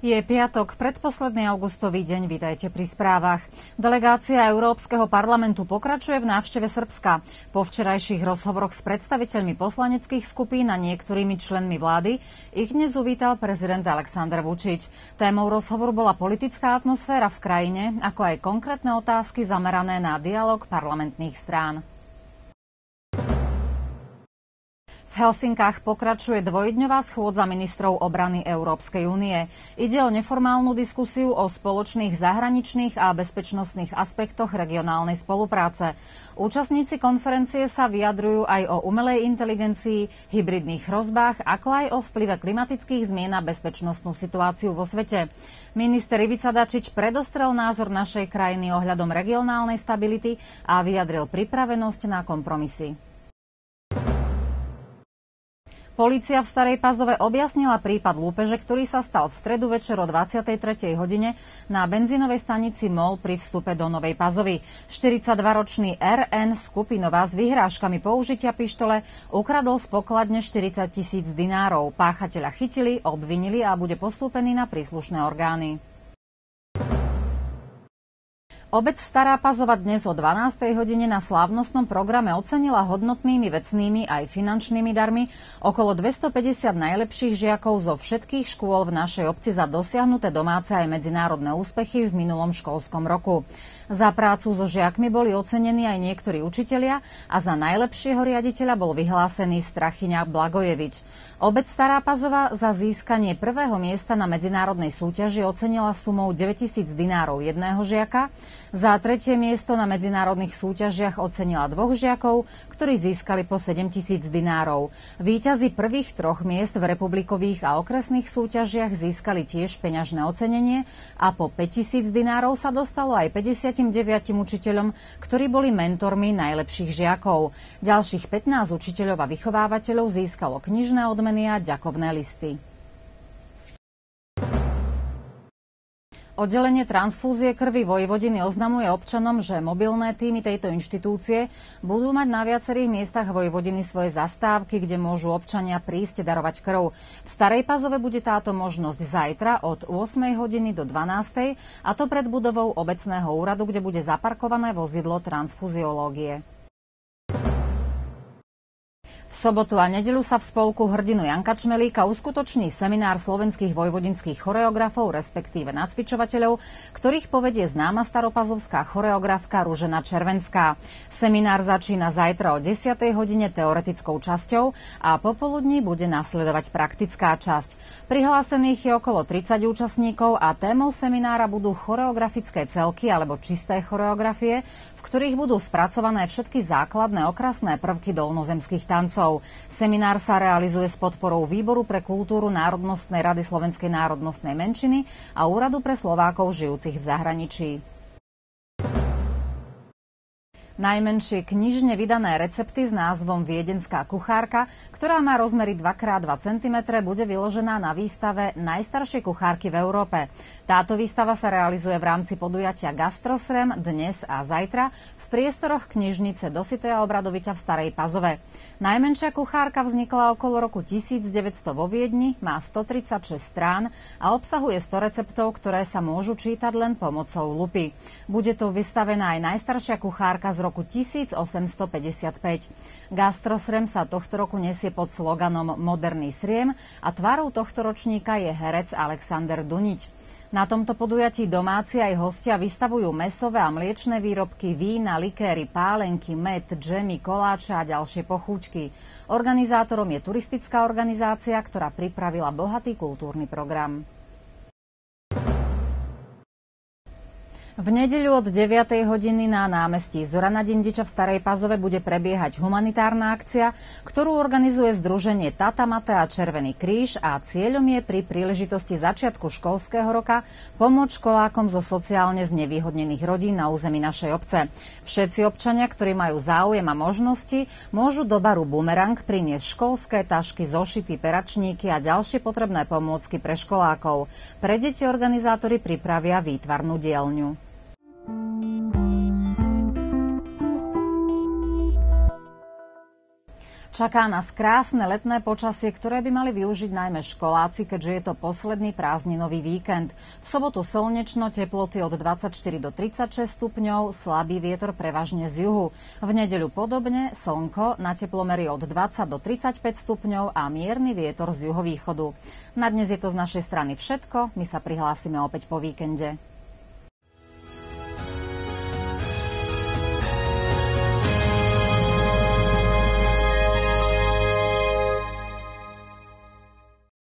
Je piatok, predposledný augustový deň, vítajte pri správach. Delegácia Európskeho parlamentu pokračuje v návšteve Srbska. Po včerajších rozhovoroch s predstaviteľmi poslaneckých skupín a niektorými členmi vlády ich dnes uvítal prezident Aleksandr Vučić. Témou rozhovoru bola politická atmosféra v krajine, ako aj konkrétne otázky zamerané na dialog parlamentných strán. Helsinkách pokračuje dvojdňová schôdza ministrov obrany Európskej únie. Ide o neformálnu diskusiu o spoločných zahraničných a bezpečnostných aspektoch regionálnej spolupráce. Účastníci konferencie sa vyjadrujú aj o umelej inteligencii, hybridných hrozbách, ako aj o vplyve klimatických zmien na bezpečnostnú situáciu vo svete. Minister Ivica Dačič predostrel názor našej krajiny ohľadom regionálnej stability a vyjadril pripravenosť na kompromisy. Polícia v Starej Pazove objasnila prípad lúpeže, ktorý sa stal v stredu večer o 23. hodine na benzínovej stanici MOL pri vstupe do Novej Pazovy. 42-ročný RN Skupinová s vyhrážkami použitia pištole ukradol z pokladne 40 tisíc dinárov. Páchateľa chytili, obvinili a bude postúpený na príslušné orgány. Obec Stará Pazova dnes o 12. hodine na slávnostnom programe ocenila hodnotnými vecnými aj finančnými darmi okolo 250 najlepších žiakov zo všetkých škôl v našej obci za dosiahnuté domáce aj medzinárodné úspechy v minulom školskom roku. Za prácu so žiakmi boli ocenení aj niektorí učitelia a za najlepšieho riaditeľa bol vyhlásený Strachyňák Blagojevič. Obec Stará Pazova za získanie prvého miesta na medzinárodnej súťaži ocenila sumou 9000 dinárov jedného žiaka, za tretie miesto na medzinárodných súťažiach ocenila dvoch žiakov, ktorí získali po 7 tisíc dinárov. Výťazi prvých troch miest v republikových a okresných súťažiach získali tiež peňažné ocenenie a po 5 tisíc dinárov sa dostalo aj 59 učiteľom, ktorí boli mentormi najlepších žiakov. Ďalších 15 učiteľov a vychovávateľov získalo knižné odmeny a ďakovné listy. Oddelenie transfúzie krvi Vojvodiny oznamuje občanom, že mobilné týmy tejto inštitúcie budú mať na viacerých miestach Vojvodiny svoje zastávky, kde môžu občania prísť darovať krv. V Starej Pazove bude táto možnosť zajtra od 8 hodiny do 12. a to pred budovou obecného úradu, kde bude zaparkované vozidlo transfuziológie sobotu a nedelu sa v spolku hrdinu Janka Čmelíka uskutoční seminár slovenských vojvodinských choreografov, respektíve nacvičovateľov, ktorých povedie známa staropazovská choreografka Rúžena Červenská. Seminár začína zajtra o 10. hodine teoretickou časťou a popoludní bude nasledovať praktická časť. Prihlásených je okolo 30 účastníkov a témou seminára budú choreografické celky alebo čisté choreografie, v ktorých budú spracované všetky základné okrasné prvky dolnozemských tancov rokov. Seminár sa realizuje s podporou Výboru pre kultúru Národnostnej rady Slovenskej národnostnej menšiny a Úradu pre Slovákov žijúcich v zahraničí. Najmenšie knižne vydané recepty s názvom Viedenská kuchárka, ktorá má rozmery 2x2 cm, bude vyložená na výstave Najstaršie kuchárky v Európe. Táto výstava sa realizuje v rámci podujatia Gastrosrem dnes a zajtra v priestoroch knižnice Dositeja Obradoviča v Starej Pazove. Najmenšia kuchárka vznikla okolo roku 1900 vo Viedni, má 136 strán a obsahuje 100 receptov, ktoré sa môžu čítať len pomocou lupy. Bude tu vystavená aj najstaršia kuchárka z roku 1855. Gastrosrem sa tohto roku nesie pod sloganom Moderný sriem a tvárou tohto ročníka je herec Alexander Dunič. Na tomto podujatí domáci aj hostia vystavujú mesové a mliečne výrobky, vína, likéry, pálenky, med, džemy, koláče a ďalšie pochúčky. Organizátorom je turistická organizácia, ktorá pripravila bohatý kultúrny program. V nedeľu od 9. hodiny na námestí Zorana Dindiča v Starej Pazove bude prebiehať humanitárna akcia, ktorú organizuje Združenie Tata Mate a Červený kríž a cieľom je pri príležitosti začiatku školského roka pomôcť školákom zo sociálne znevýhodnených rodín na území našej obce. Všetci občania, ktorí majú záujem a možnosti, môžu do baru Bumerang priniesť školské tašky, zošity, peračníky a ďalšie potrebné pomôcky pre školákov. Pre deti organizátori pripravia výtvarnú dielňu. Čaká nás krásne letné počasie, ktoré by mali využiť najmä školáci, keďže je to posledný prázdninový víkend. V sobotu slnečno, teploty od 24 do 36 stupňov, slabý vietor prevažne z juhu. V nedeľu podobne, slnko na teplomery od 20 do 35 stupňov a mierny vietor z juhovýchodu. Na dnes je to z našej strany všetko, my sa prihlásime opäť po víkende.